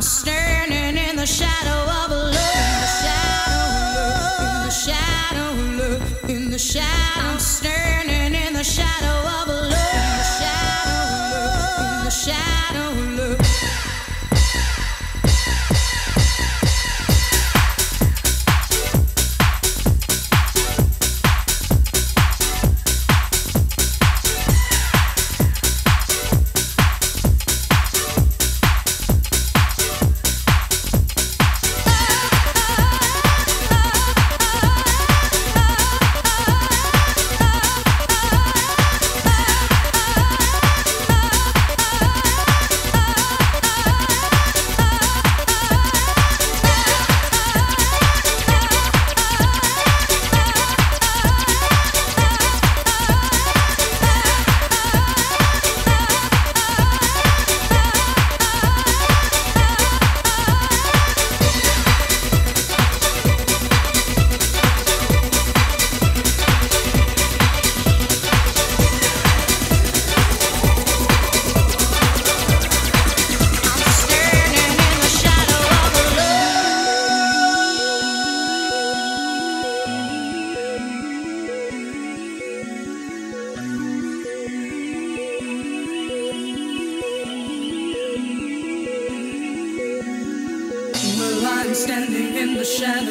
I'm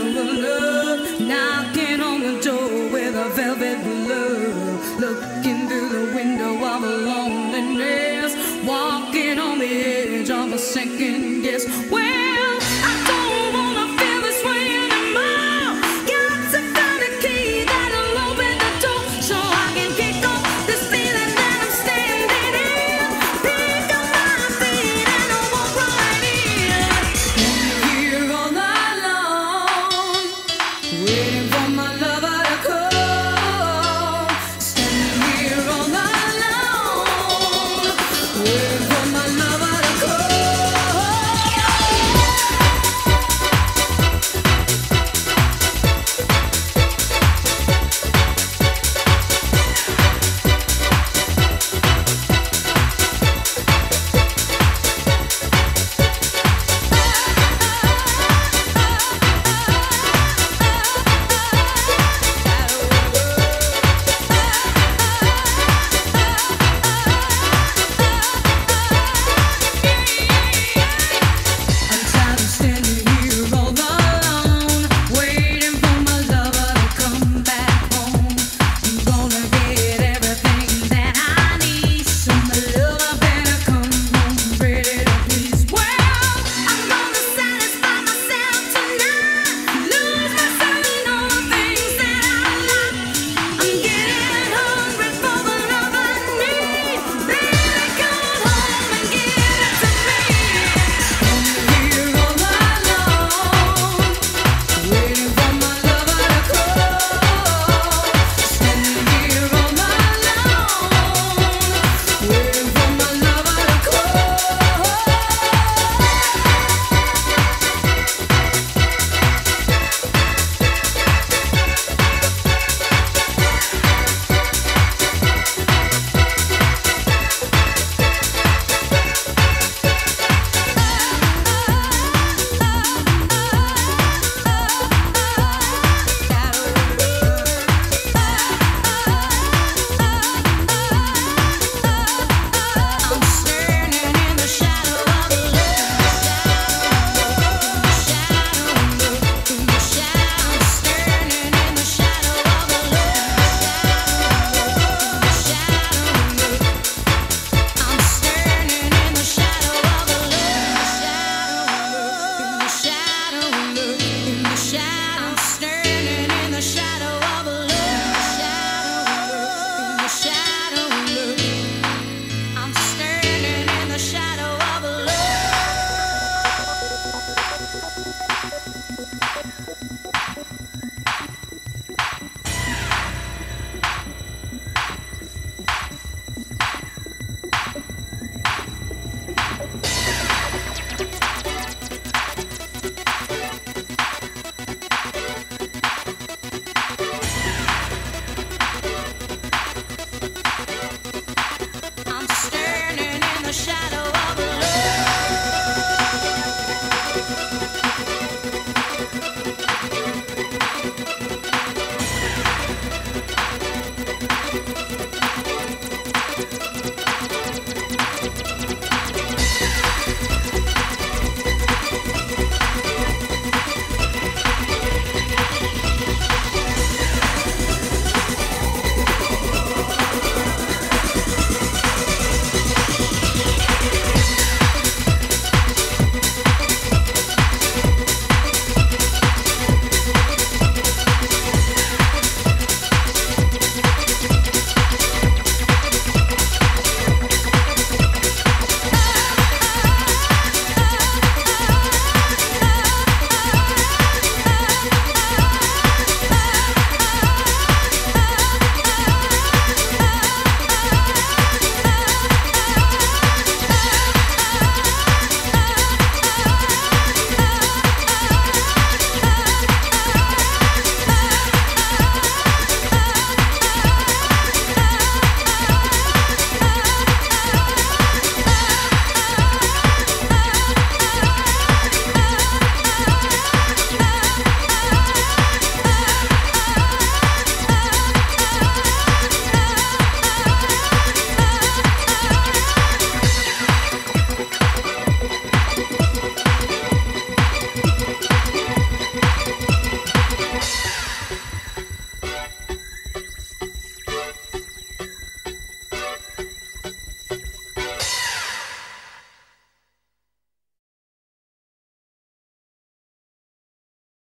of love, knocking Even